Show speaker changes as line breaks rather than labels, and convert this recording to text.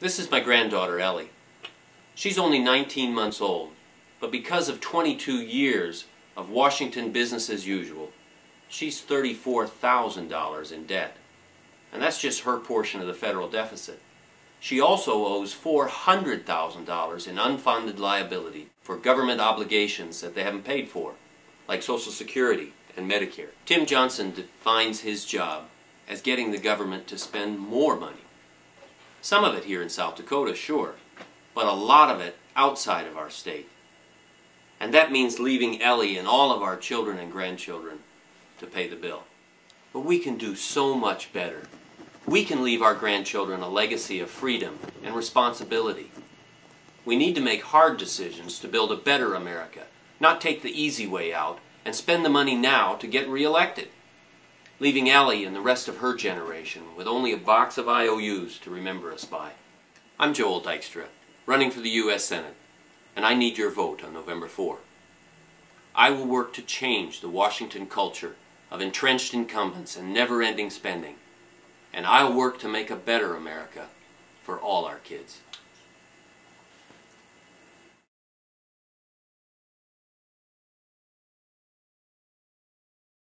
This is my granddaughter, Ellie. She's only 19 months old, but because of 22 years of Washington business as usual, she's $34,000 in debt. And that's just her portion of the federal deficit. She also owes $400,000 in unfunded liability for government obligations that they haven't paid for, like Social Security and Medicare. Tim Johnson defines his job as getting the government to spend more money. Some of it here in South Dakota, sure, but a lot of it outside of our state. And that means leaving Ellie and all of our children and grandchildren to pay the bill. But we can do so much better. We can leave our grandchildren a legacy of freedom and responsibility. We need to make hard decisions to build a better America, not take the easy way out and spend the money now to get reelected, leaving Ellie and the rest of her generation with only a box of IOUs to remember us by. I'm Joel Dykstra, running for the U.S. Senate, and I need your vote on November 4. I will work to change the Washington culture of entrenched incumbents and never-ending spending, and I'll work to make a better America for all our kids.